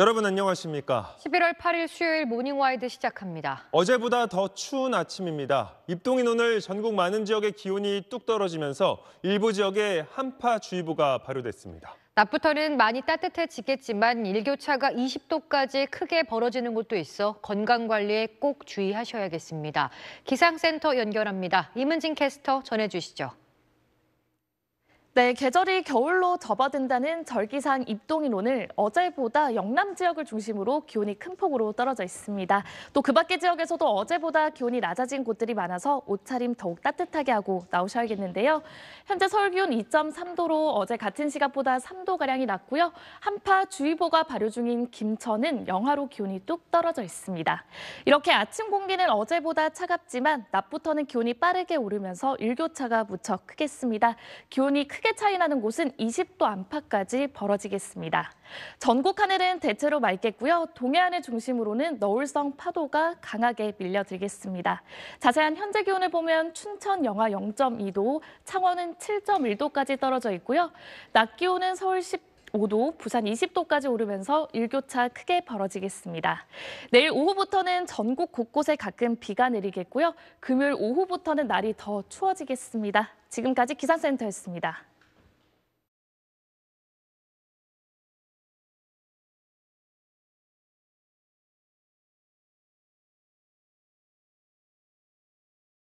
여러분 안녕하십니까? 11월 8일 수요일 모닝와이드 시작합니다. 어제보다 더 추운 아침입니다. 입동인 오늘 전국 많은 지역의 기온이 뚝 떨어지면서 일부 지역에 한파주의보가 발효됐습니다. 낮부터는 많이 따뜻해지겠지만 일교차가 20도까지 크게 벌어지는 곳도 있어 건강 관리에 꼭 주의하셔야겠습니다. 기상센터 연결합니다. 이문진 캐스터 전해주시죠. 네, 계절이 겨울로 접어든다는 절기상 오늘 어제보다 영남 지역을 중심으로 기온이 큰 폭으로 떨어져 있습니다. 또 그 밖의 지역에서도 어제보다 기온이 낮아진 곳들이 많아서 옷차림 더욱 따뜻하게 하고 나오셔야겠는데요. 현재 서울 기온 2.3도로 어제 같은 시각보다 3도가량이 낮고요. 한파 주의보가 발효 중인 김천은 영하로 기온이 뚝 떨어져 있습니다. 이렇게 아침 공기는 어제보다 차갑지만 낮부터는 기온이 빠르게 오르면서 일교차가 무척 크겠습니다. 기온이 크게 차이 나는 곳은 20도 안팎까지 벌어지겠습니다. 전국 하늘은 대체로 맑겠고요. 동해안을 중심으로는 너울성 파도가 강하게 밀려들겠습니다. 자세한 현재 기온을 보면 춘천 영하 0.2도, 창원은 7.1도까지 떨어져 있고요. 낮 기온은 서울 10 5도, 부산 20도까지 오르면서 일교차 크게 벌어지겠습니다. 내일 오후부터는 전국 곳곳에 가끔 비가 내리겠고요. 금요일 오후부터는 날이 더 추워지겠습니다. 지금까지 기상센터였습니다.